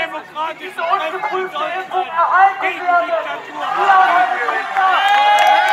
demokratische und geprüfte Impfung erhalten werden. Wir haben Diktatur.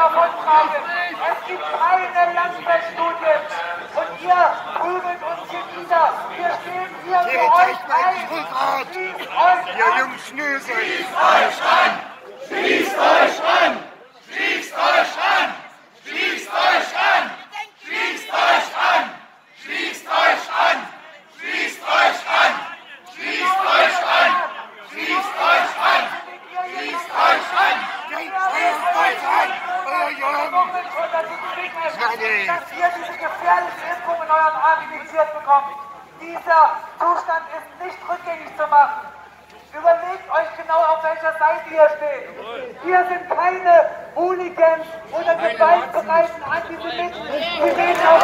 Die Impfung davontragen. Es gibt keine Langzeitstudien. Und ihr prügelt uns hier nieder. Wir stehen hier für euch ein. Schließt euch Ihr an. jungen Schnösel! euch an! Schließt euch an! Schließt euch an! Arm injiziert bekommt. Dieser Zustand ist nicht rückgängig zu machen. Überlegt euch genau, auf welcher Seite ihr steht. Wir sind keine Hooligans oder gewaltbereiten Antisemiten. Wir reden auf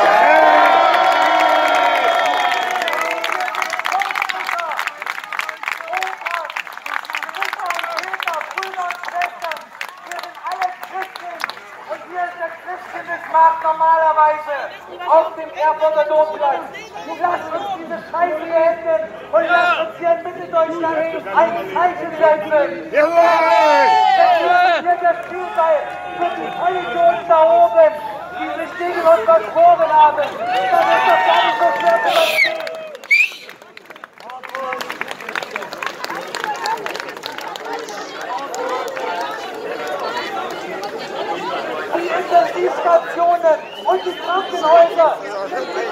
Markt normalerweise auf dem Erfurter Domplatz. Lasst uns diese Scheiße beenden und lasst uns hier in Mitteldeutschland ein Zeichen setzen. Jawohl! Ihr das Ziel seid, für die Vollidioten da oben, die sich gegen uns verschworen haben, dann ist das gar nicht so schwer zu verstehen. die Intensivstationen und die Krankenhäuser sind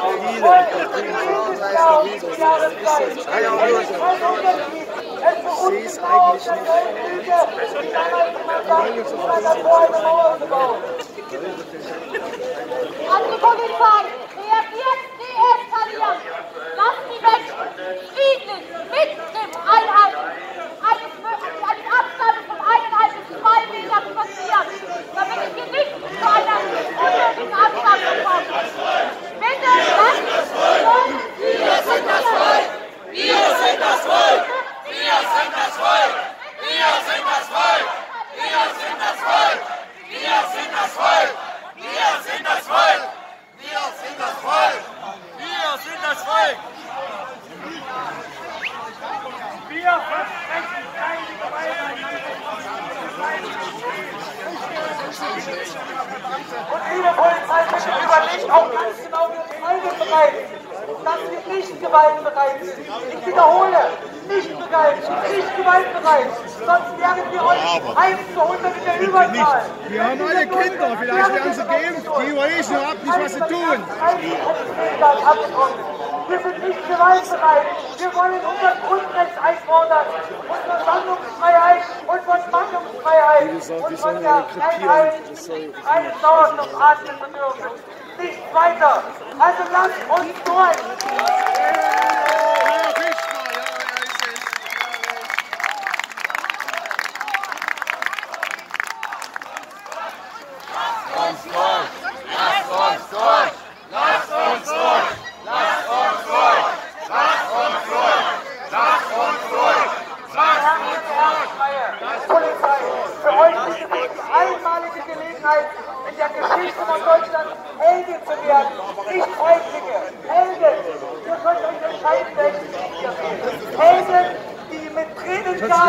Sie ist eigentlich nicht. Andere Polizei, reagiert, deeskalieren. Lasst die Menschen friedlich mit dem Einhalten auch ganz genau, wie ihr Folgen bereit dass wir nicht gewaltbereit sind. Ich wiederhole, nicht bereit, nicht gewaltbereit. Sonst wären wir euch 1 zu 100 in der Überzahl. Wir haben alle Kinder, vielleicht werden sie geimpft. Die überlegen überhaupt nicht, was sie tun. Wir sind nicht gewaltbereit. Wir wollen unser Grundrecht einfordern. Unsere Sammlungsfreiheit und Versammlungsfreiheit. Und von der Freiheit, einen Sauerstoff atmen zu dürfen. Nichts weiter. Also lasst uns durch.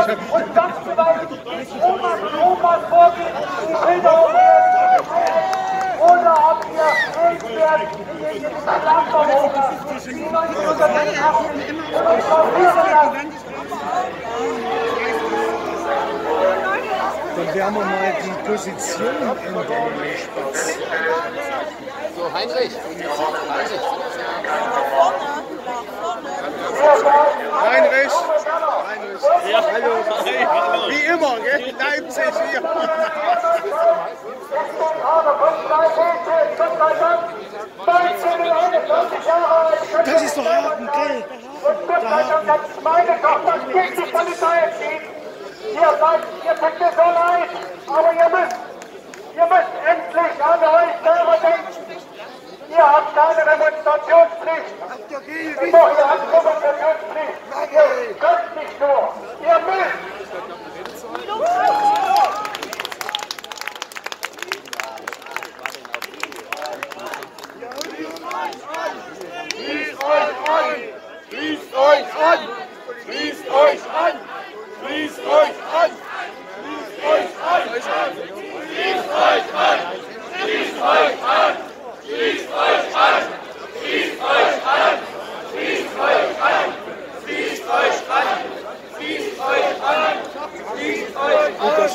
und das vielleicht Omas und Omas vorgehen, die Bilder Oder habt ihr irgendwer in diesem Land verloren, die man nicht unterdenken haben und euch verführen lassen? Dann werden wir mal die Position ändern, Herr Spatz. So, Heinrich. Heinrich. Heinrich. Heinrich. Ja, hallo. Wie immer, gell? Leipzig hier.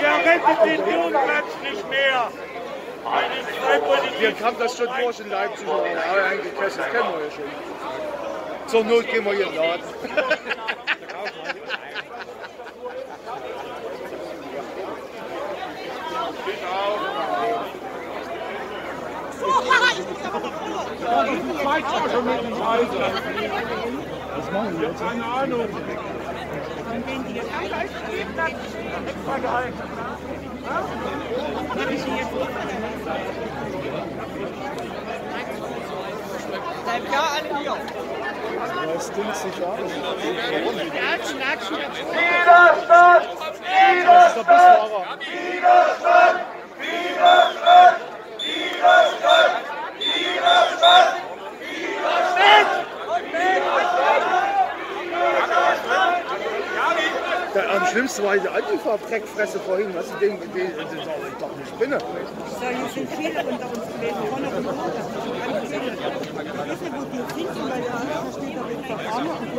Ihr rettet den Jugendplatz nicht mehr! Wir haben das schon durch in Leipzig, aber eigentlich das kennen wir ja schon. Zur Not gehen wir hier in den Laden. Das ist ein Jahr schon mit dem Alter. Was machen die jetzt? Keine Ahnung. Und wenn die jetzt einstehen, dann extra Gehalt. Wenn ich hier jetzt Bleibt ja alle hier. Das Ding sich auch. Action, Widerstand! Widerstand! Widerstand! Widerstand! Schlimmsten war die Antifa-Dreckfresse vorhin, was sie den, den, den, den, ich doch nicht bin. So, hier sind viele unter uns gewesen, vorne und viele. Ich weiß nicht, wo die sind, weil der andere steht da mit Verfahren.